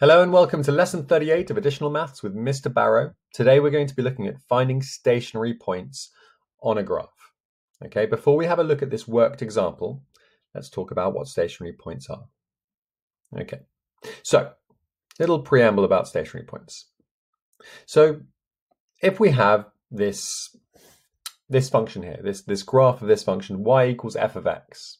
Hello and welcome to lesson 38 of additional maths with Mr. Bareau. Today we're going to be looking at finding stationary points on a graph. Okay, before we have a look at this worked example, let's talk about what stationary points are. Okay, so little preamble about stationary points. So if we have this this function here, this this graph of this function, y equals f of x,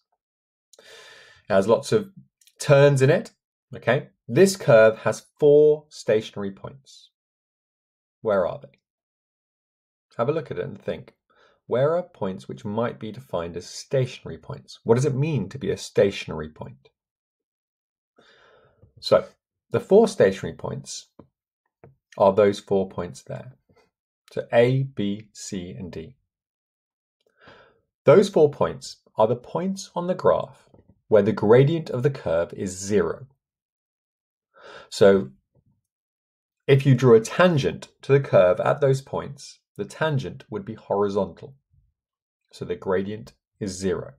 it has lots of turns in it. Okay, this curve has four stationary points. Where are they? Have a look at it and think. Where are points which might be defined as stationary points? What does it mean to be a stationary point? So, the four stationary points are those four points there. So A, B, C, and D. Those four points are the points on the graph where the gradient of the curve is zero. So if you drew a tangent to the curve at those points, the tangent would be horizontal. So the gradient is zero.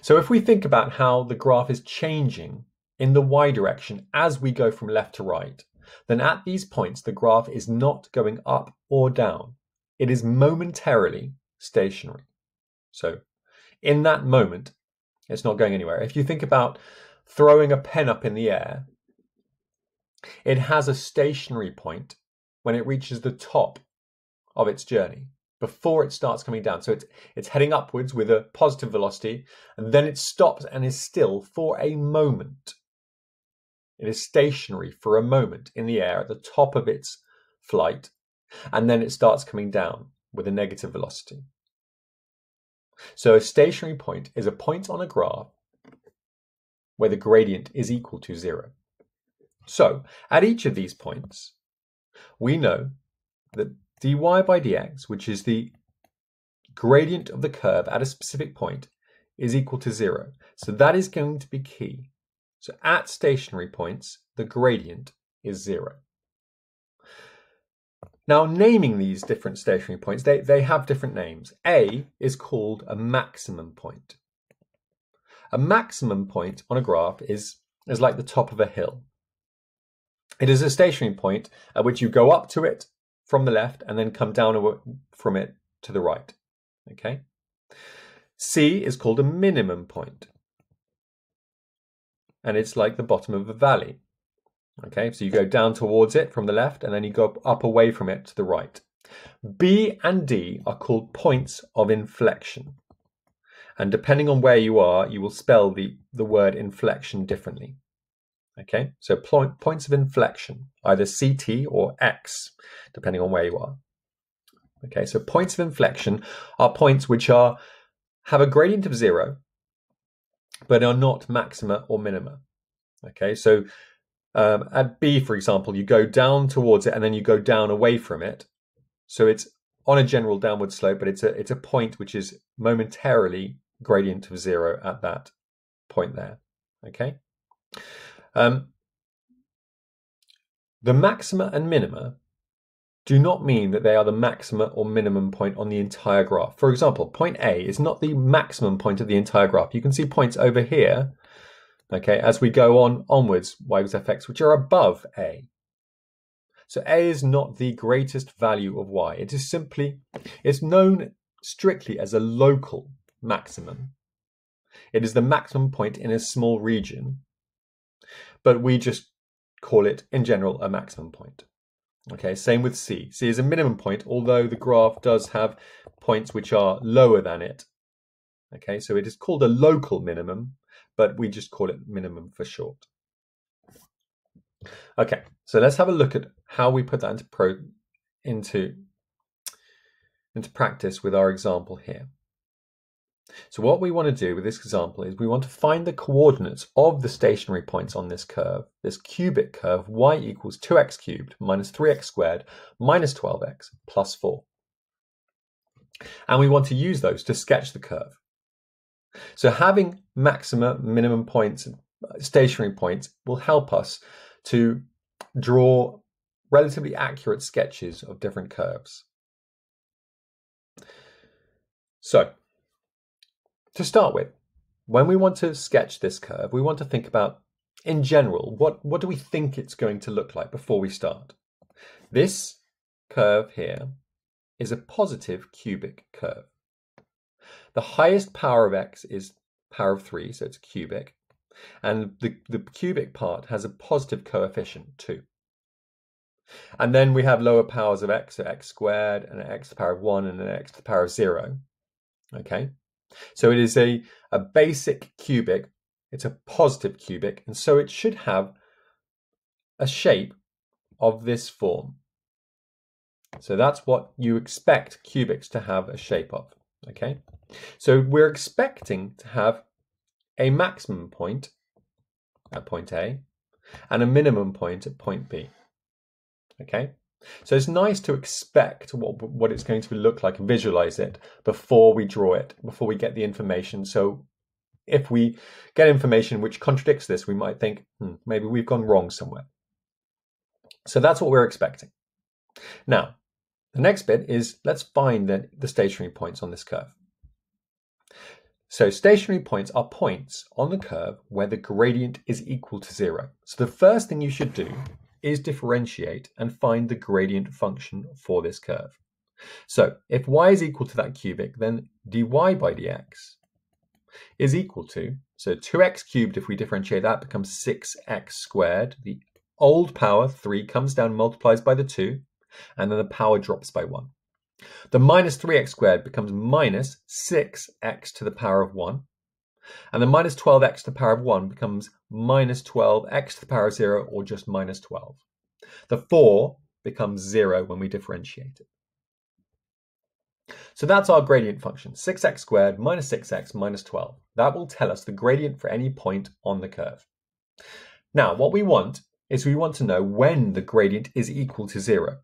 So if we think about how the graph is changing in the y direction as we go from left to right, then at these points the graph is not going up or down. It is momentarily stationary. So in that moment, it's not going anywhere. If you think about throwing a pen up in the air, it has a stationary point when it reaches the top of its journey before it starts coming down. So it's, it's heading upwards with a positive velocity, and then it stops and is still for a moment. It is stationary for a moment in the air at the top of its flight, and then it starts coming down with a negative velocity. So a stationary point is a point on a graph where the gradient is equal to zero. So at each of these points, we know that dy by dx, which is the gradient of the curve at a specific point, is equal to zero. So that is going to be key. So at stationary points, the gradient is zero. Now, naming these different stationary points, they, they have different names. A is called a maximum point. A maximum point on a graph is, is like the top of a hill. It is a stationary point at which you go up to it from the left and then come down from it to the right. Okay. C is called a minimum point. And it's like the bottom of a valley. Okay, so you go down towards it from the left and then you go up away from it to the right. B and D are called points of inflection. And depending on where you are, you will spell the, the word inflection differently. Okay, so point, points of inflection, either CT or X, depending on where you are. Okay, so points of inflection are points which are have a gradient of zero, but are not maxima or minima. Okay, so um, at B, for example, you go down towards it and then you go down away from it. So it's on a general downward slope, but it's a it's a point which is momentarily gradient of zero at that point there. Okay. Um, the maxima and minima do not mean that they are the maxima or minimum point on the entire graph. For example, point A is not the maximum point of the entire graph. You can see points over here, okay, as we go on onwards, y equals fx, which are above A. So A is not the greatest value of y. It is simply, it's known strictly as a local maximum. It is the maximum point in a small region but we just call it in general a maximum point. Okay, same with C. C is a minimum point, although the graph does have points which are lower than it. Okay, so it is called a local minimum, but we just call it minimum for short. Okay, so let's have a look at how we put that into pro into into practice with our example here. So what we want to do with this example is we want to find the coordinates of the stationary points on this curve, this cubic curve y equals 2x cubed minus 3x squared minus 12x plus 4. And we want to use those to sketch the curve. So having maxima, minimum points, stationary points will help us to draw relatively accurate sketches of different curves. So to start with, when we want to sketch this curve, we want to think about in general, what, what do we think it's going to look like before we start? This curve here is a positive cubic curve. The highest power of x is power of 3, so it's cubic. And the, the cubic part has a positive coefficient 2. And then we have lower powers of x, so x squared, and x to the power of 1, and an x to the power of 0. Okay, so it is a, a basic cubic, it's a positive cubic, and so it should have a shape of this form. So that's what you expect cubics to have a shape of. Okay, so we're expecting to have a maximum point at point A and a minimum point at point B. Okay, so it's nice to expect what, what it's going to look like, visualize it before we draw it, before we get the information. So if we get information which contradicts this, we might think, hmm, maybe we've gone wrong somewhere. So that's what we're expecting. Now, the next bit is let's find the, the stationary points on this curve. So stationary points are points on the curve where the gradient is equal to zero. So the first thing you should do is differentiate and find the gradient function for this curve. So if y is equal to that cubic, then dy by dx is equal to, so 2x cubed, if we differentiate that, becomes 6x squared. The old power, 3, comes down, multiplies by the 2, and then the power drops by 1. The minus 3x squared becomes minus 6x to the power of 1. And the minus 12x to the power of 1 becomes minus 12x to the power of 0, or just minus 12. The 4 becomes 0 when we differentiate it. So that's our gradient function, 6x squared minus 6x minus 12. That will tell us the gradient for any point on the curve. Now, what we want is we want to know when the gradient is equal to 0.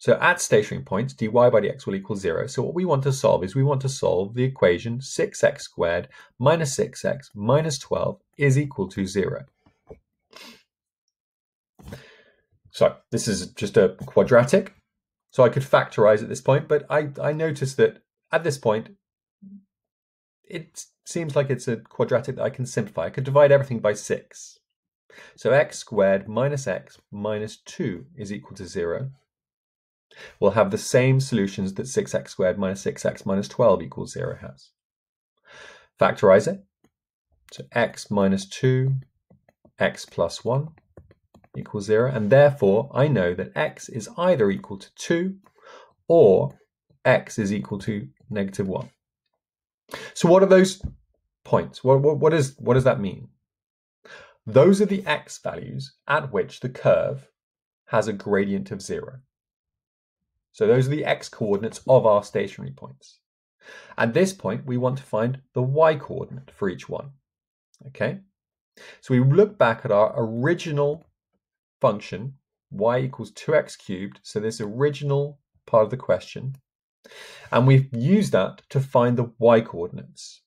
So at stationary points, dy by dx will equal 0. So what we want to solve is we want to solve the equation 6x squared minus 6x minus 12 is equal to 0. So this is just a quadratic. So I could factorize at this point, but I, I noticed that at this point, it seems like it's a quadratic that I can simplify. I could divide everything by 6. So x squared minus x minus 2 is equal to 0 will have the same solutions that 6x squared minus 6x minus 12 equals 0 has. Factorize it. So x minus 2, x plus 1 equals 0. And therefore, I know that x is either equal to 2 or x is equal to negative 1. So what are those points? What, what, what, is, what does that mean? Those are the x values at which the curve has a gradient of 0. So those are the x coordinates of our stationary points. At this point, we want to find the y coordinate for each one. Okay, so we look back at our original function, y equals 2x cubed, so this original part of the question, and we've used that to find the y coordinates.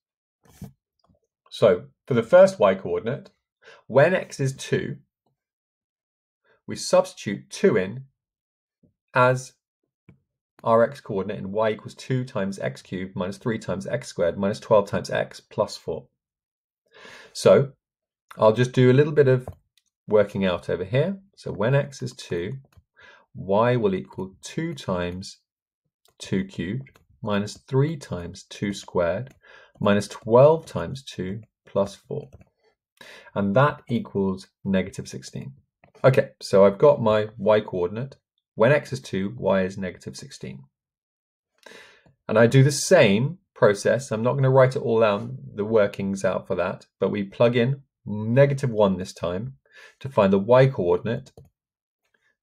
So for the first y coordinate, when x is 2, we substitute 2 in as our x coordinate in y equals 2 times x cubed minus 3 times x squared minus 12 times x plus 4. So I'll just do a little bit of working out over here. So when x is 2, y will equal 2 times 2 cubed minus 3 times 2 squared minus 12 times 2 plus 4. And that equals negative 16. Okay, so I've got my y coordinate. When x is 2, y is negative 16. And I do the same process. I'm not going to write it all down, the workings out for that, but we plug in negative 1 this time to find the y coordinate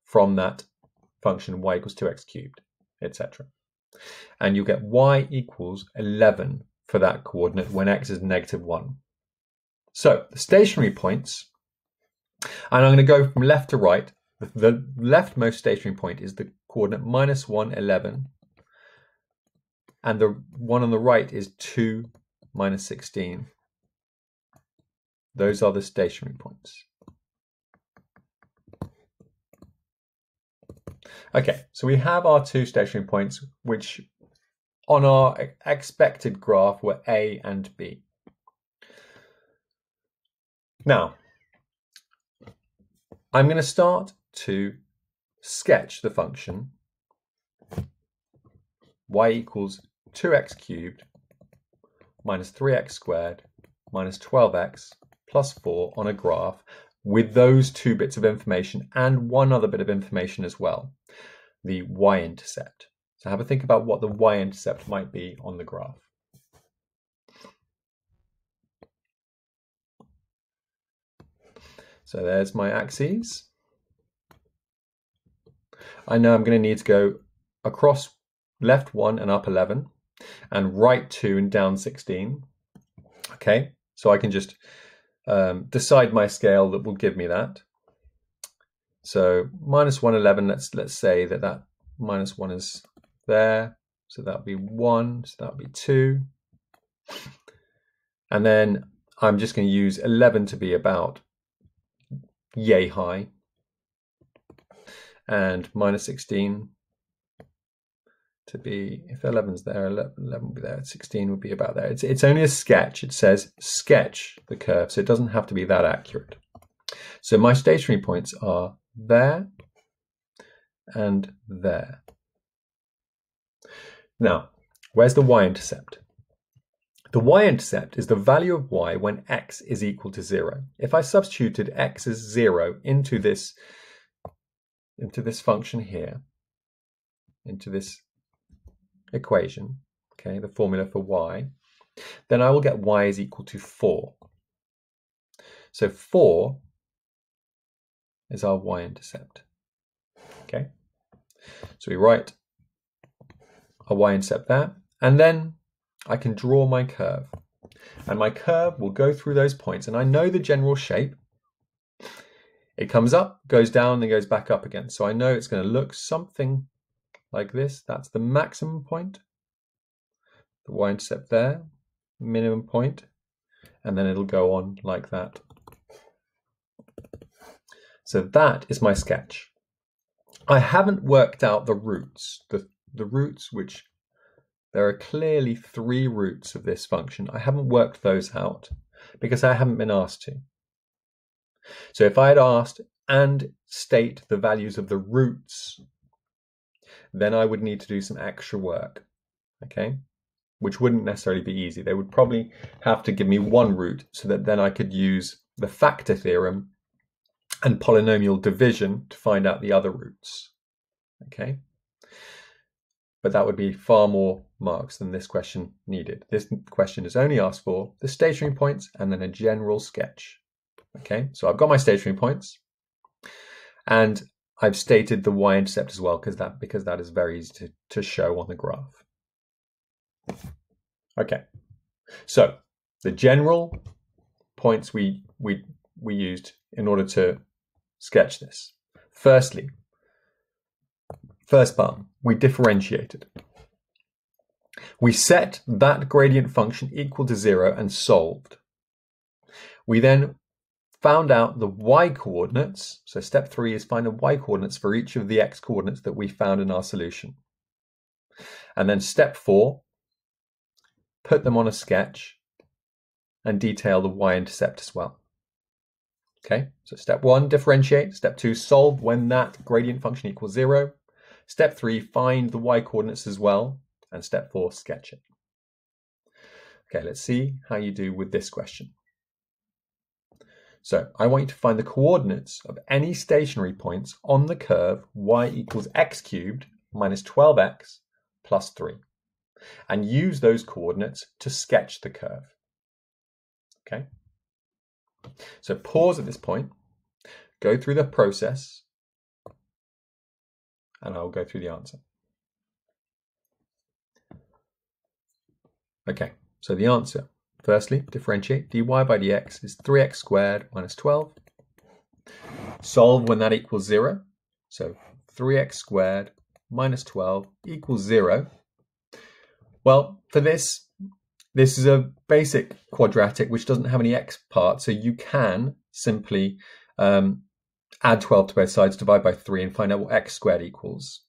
from that function y equals 2x cubed, etc. And you get y equals 11 for that coordinate when x is negative 1. So the stationary points, and I'm going to go from left to right the leftmost stationary point is the coordinate minus 1, 11. And the one on the right is 2, minus 16. Those are the stationary points. Okay, so we have our two stationary points, which on our expected graph were A and B. Now, I'm going to start to sketch the function y equals 2x cubed minus 3x squared minus 12x plus 4 on a graph with those two bits of information and one other bit of information as well, the y-intercept. So have a think about what the y-intercept might be on the graph. So there's my axes. I know I'm going to need to go across left 1 and up 11 and right 2 and down 16. Okay, so I can just um, decide my scale that will give me that. So minus 111, let's, let's say that that minus 1 is there. So that would be 1, so that would be 2. And then I'm just going to use 11 to be about yay high. And minus 16 to be, if 11's there, 11, 11 will be there, 16 would be about there. It's, it's only a sketch. It says sketch the curve, so it doesn't have to be that accurate. So my stationary points are there and there. Now, where's the y-intercept? The y-intercept is the value of y when x is equal to 0. If I substituted x as 0 into this, into this function here, into this equation, okay, the formula for y, then I will get y is equal to 4. So 4 is our y-intercept. Okay, so we write a y-intercept there, and then I can draw my curve. And my curve will go through those points, and I know the general shape. It comes up, goes down, then goes back up again. So I know it's going to look something like this. That's the maximum point, the y-intercept there, minimum point, and then it'll go on like that. So that is my sketch. I haven't worked out the roots, the, the roots which there are clearly three roots of this function. I haven't worked those out because I haven't been asked to. So if I had asked and state the values of the roots then I would need to do some extra work, okay? Which wouldn't necessarily be easy. They would probably have to give me one root so that then I could use the factor theorem and polynomial division to find out the other roots, okay? But that would be far more marks than this question needed. This question is only asked for the stationary points and then a general sketch. Okay, so I've got my stationary points and I've stated the y-intercept as well because that because that is very easy to, to show on the graph. Okay, so the general points we we we used in order to sketch this. Firstly, first part, we differentiated. We set that gradient function equal to zero and solved. We then found out the y coordinates. So step three is find the y coordinates for each of the x coordinates that we found in our solution. And then step four, put them on a sketch and detail the y-intercept as well. Okay, so step one, differentiate. Step two, solve when that gradient function equals zero. Step three, find the y coordinates as well. And step four, sketch it. Okay, let's see how you do with this question. So I want you to find the coordinates of any stationary points on the curve y equals x cubed minus 12x plus 3 and use those coordinates to sketch the curve. Okay? So pause at this point, go through the process, and I'll go through the answer. Okay, so the answer Firstly, differentiate dy by dx is 3x squared minus 12. Solve when that equals 0. So 3x squared minus 12 equals 0. Well, for this, this is a basic quadratic which doesn't have any x part, so you can simply um, add 12 to both sides, divide by 3, and find out what x squared equals.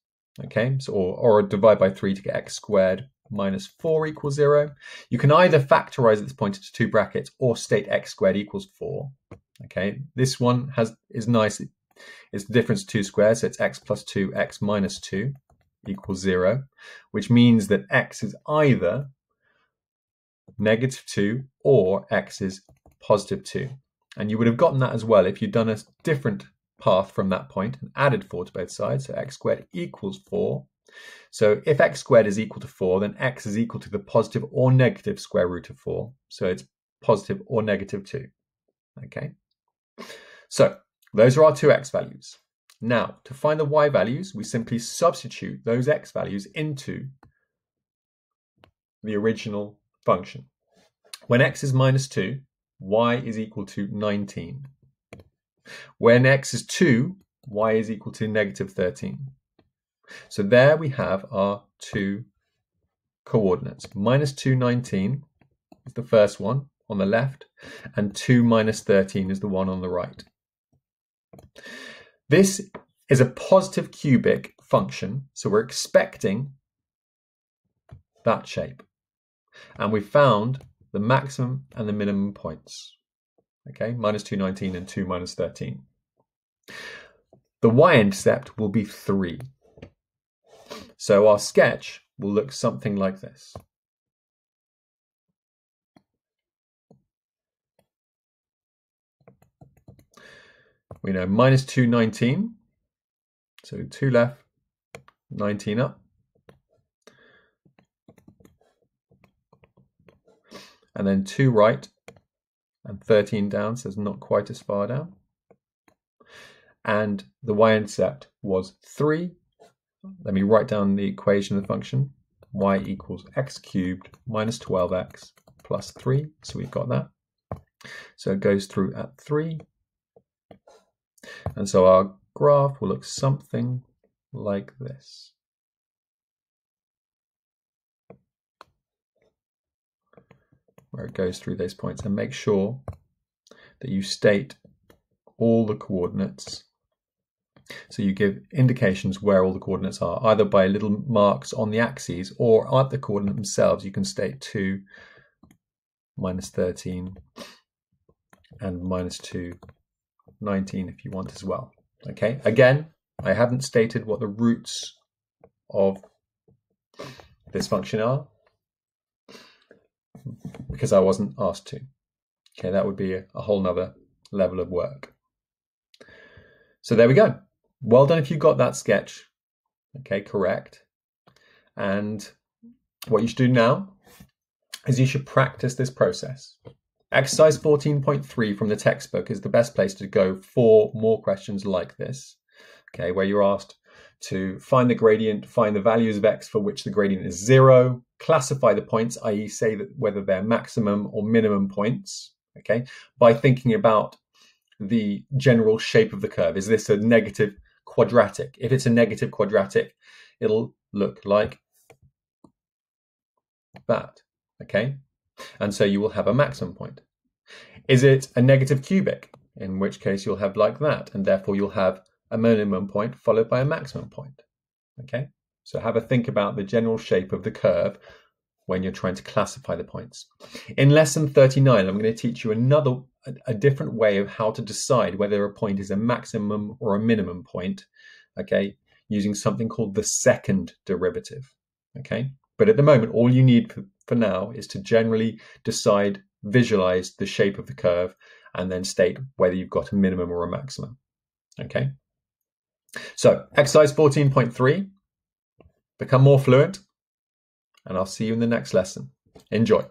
Okay, so or, or divide by 3 to get x squared minus 4 equals 0. You can either factorize at this point into two brackets or state x squared equals 4. Okay, this one has is nice. It's the difference of two squares, so it's x plus 2, x minus 2 equals 0, which means that x is either negative 2 or x is positive 2. And you would have gotten that as well if you'd done a different path from that point and added 4 to both sides. So x squared equals 4. So if x squared is equal to 4, then x is equal to the positive or negative square root of 4. So it's positive or negative 2. Okay. So those are our two x values. Now, to find the y values, we simply substitute those x values into the original function. When x is minus 2, y is equal to 19. When x is 2, y is equal to negative 13. So there we have our two coordinates. Minus 219 is the first one on the left, and 2 minus 13 is the one on the right. This is a positive cubic function, so we're expecting that shape. And we found the maximum and the minimum points. Okay, minus 219 and 2 minus 13. The y-intercept will be 3. So our sketch will look something like this. We know minus 219, so 2 left, 19 up. and then 2 right and 13 down, so it's not quite as far down. And the y-intercept was 3. Let me write down the equation of the function. y equals x cubed minus 12x plus 3. So we've got that. So it goes through at 3. And so our graph will look something like this. where it goes through those points and make sure that you state all the coordinates. So you give indications where all the coordinates are, either by little marks on the axes or at the coordinate themselves. You can state 2, minus 13, and minus 2, 19 if you want as well. Okay, again, I haven't stated what the roots of this function are because I wasn't asked to. Okay, that would be a, whole nother level of work. So there we go. Well done if you got that sketch. Okay, correct. And what you should do now is you should practice this process. Exercise 14.3 from the textbook is the best place to go for more questions like this, okay, where you're asked to find the gradient, find the values of x for which the gradient is zero, classify the points, i.e. say that whether they're maximum or minimum points, okay, by thinking about the general shape of the curve. Is this a negative quadratic? If it's a negative quadratic, it'll look like that, okay? And so you will have a maximum point. Is it a negative cubic? In which case you'll have like that, and therefore you'll have a minimum point followed by a maximum point. Okay, so have a think about the general shape of the curve when you're trying to classify the points. In lesson 39, I'm going to teach you another, a, a different way of how to decide whether a point is a maximum or a minimum point, okay, using something called the second derivative, okay? But at the moment, all you need for, for now is to generally decide, visualize the shape of the curve, and then state whether you've got a minimum or a maximum, okay? So, exercise 14.3 become more fluent, and I'll see you in the next lesson. Enjoy.